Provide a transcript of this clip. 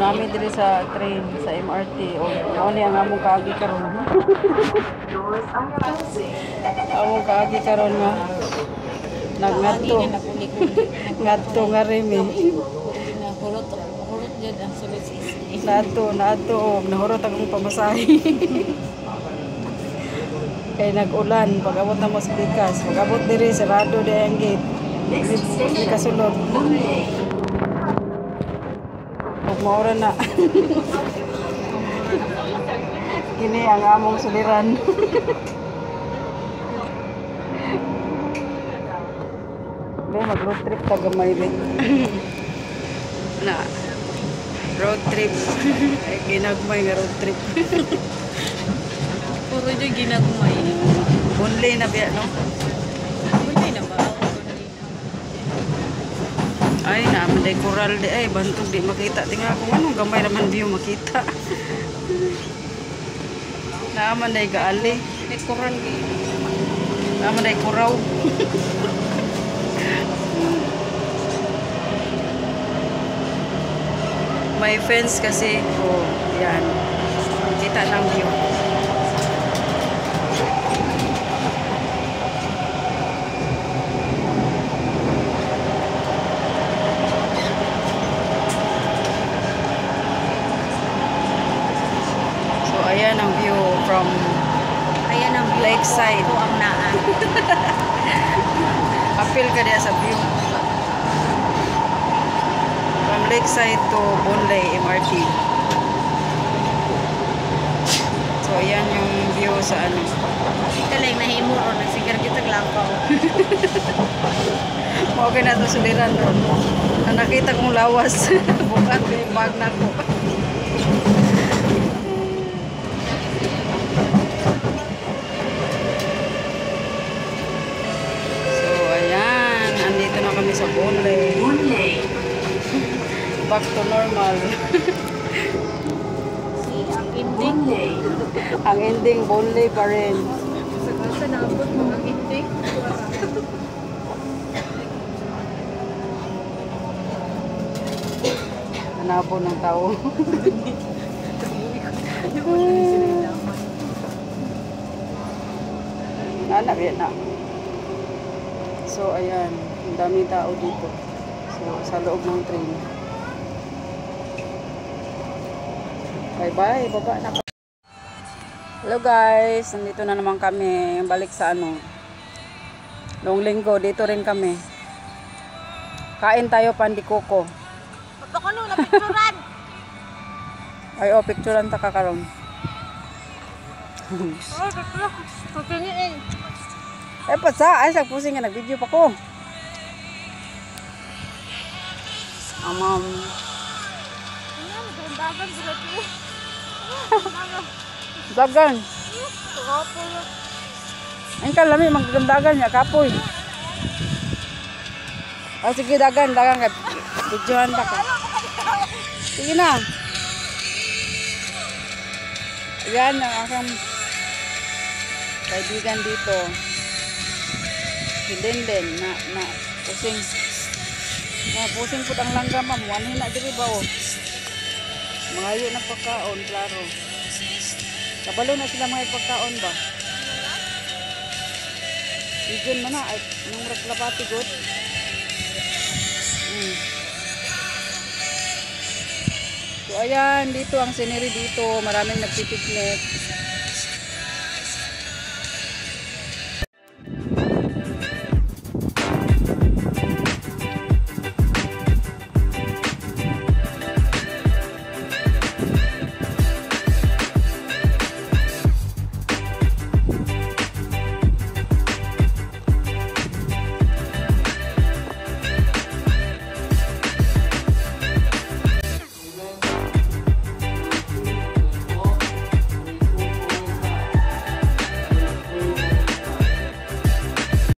nami diri sa train sa MRT o ni ang among kaagi karon. among kaagi karon nga nagngadto ngadto nga remi. Nahulot, hulot dyan ang sulit sa isi. Nato, nato, og nahurot akong pamasahe. Kay nag-ulan, pag-abot na mo sa pag-abot diri, sarado di ang gate. Kasulod. Maura na. Kini ang among suliran. May mag-road trip ta gamay rin. na road trip. Ay, ginagmay nga road trip. Puro dyan ginagmay. Bunlay na biya, no? Hindi na ba? Ay, naman day coral di ay bantog di makita. Tingnan kung anong gamay naman view makita. Naaman day gaali. May koral kayo. Naaman day kuraw. May fence kasi. Oh, yan. Kita ng view. So, ayan ang view from Lakeside. Ako ang naan. Appeal ka diya sa view. From Lakeside to Bonlay MRT. So, ayan yung view sa ano. Ika lang nahimo ron. Nagsigar kita glakaw. Okay na ito suliran ron. Nakita kong lawas. Bukat yung bag na ko. So, ayan. Andito na kami sa Bonlay. Back to normal. Si ang ending. Ang ending, Bonlay pa rin. Sa kasa naabot mo ang ending. Hanapon ng tao. Anak yan na. So, ayan. Ang daming tao dito. So, sa loob ng train. Bye-bye. Baba na ka. Hello guys. Nandito na naman kami. Balik sa ano. Noong linggo, dito rin kami. Kain tayo pandikoko. Baka nung napicturan. Ay, oh, picturean ta ka karon. Oh, baka. Pagkingin. Eh, pa sa, ay, sa pusing nga, nag-video pa ko. Amam, sila ito. dagan. Kapo na. Ang kalami, magagandagan niya, kapoy. Ah, sige, dagan, dagan. Videohan pa ka. Sige na. Ayan ang aking kaibigan dito. Si Denden na, na, pusing. Na, pusing po ang langgam, ma'am. Wani na diri ba, oh. Mangayo na pagkaon, klaro. Kabalo na sila mga pagkaon ba? Region man na, ay, nung raklapati good. Mm. So ayan, dito ang scenery dito, maraming nagpipiknik.